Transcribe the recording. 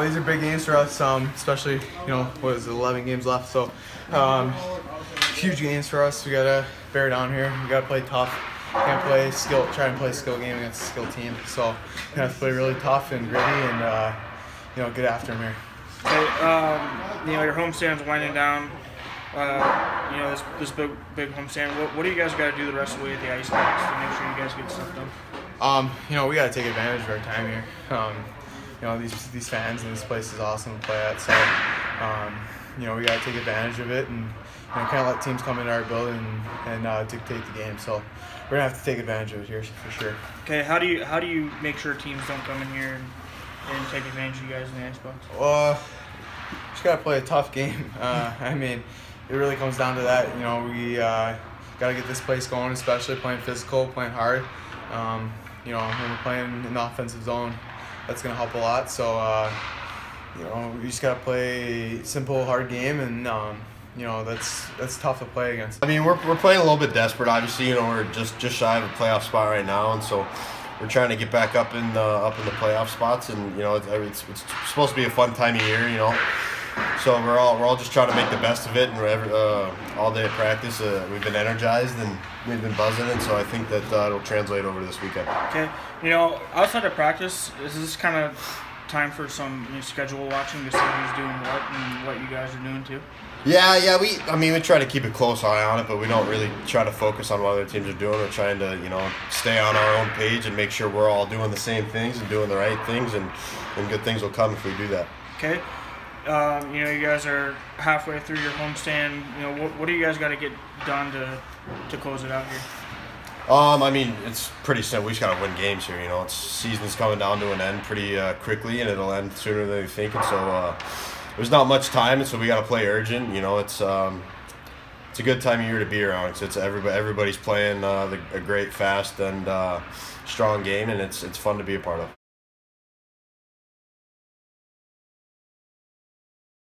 These are big games for us, um, especially you know what is it, 11 games left. So um, huge games for us. We gotta bear down here. We gotta play tough. Can't play skill. Try and play skill game against a skill team. So we have to play really tough and gritty and uh, you know get after them here. Um, you know your homestand's winding down. Uh, you know this this big big homestand. What, what do you guys got to do the rest of the way at the ice box to make sure you guys get stuff done? Um, you know we gotta take advantage of our time here. Um, you know these these fans and this place is awesome to play at. So um, you know we gotta take advantage of it and you know kind of let teams come into our building and, and uh, dictate the game. So we're gonna have to take advantage of it here for sure. Okay, how do you how do you make sure teams don't come in here and, and take advantage of you guys in the ice box? Well, just gotta play a tough game. Uh, I mean, it really comes down to that. You know, we uh, gotta get this place going, especially playing physical, playing hard. Um, you know, when we're playing in the offensive zone, that's gonna help a lot. So, uh, you know, we just gotta play simple, hard game, and um, you know that's that's tough to play against. I mean, we're, we're playing a little bit desperate. Obviously, you know, we're just just shy of a playoff spot right now, and so we're trying to get back up in the up in the playoff spots. And you know, it's, it's, it's supposed to be a fun time of year, you know. So we're all we're all just trying to make the best of it, and every, uh, all day at practice, uh, we've been energized and we've been buzzing, and so I think that uh, it'll translate over this weekend. Okay, you know, outside of practice, is this kind of time for some you know, schedule watching to see who's doing what and what you guys are doing too? Yeah, yeah, we. I mean, we try to keep a close eye on it, but we don't really try to focus on what other teams are doing. We're trying to, you know, stay on our own page and make sure we're all doing the same things and doing the right things, and and good things will come if we do that. Okay. Um, you know, you guys are halfway through your homestand. You know, what, what do you guys got to get done to to close it out here? Um, I mean, it's pretty simple. We just gotta win games here. You know, it's season's coming down to an end pretty uh, quickly, and it'll end sooner than you think. And so uh, there's not much time, and so we gotta play urgent. You know, it's um, it's a good time of year to be around. It's, it's everybody everybody's playing uh, the, a great, fast, and uh, strong game, and it's it's fun to be a part of.